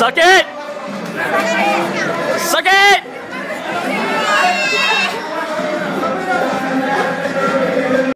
酒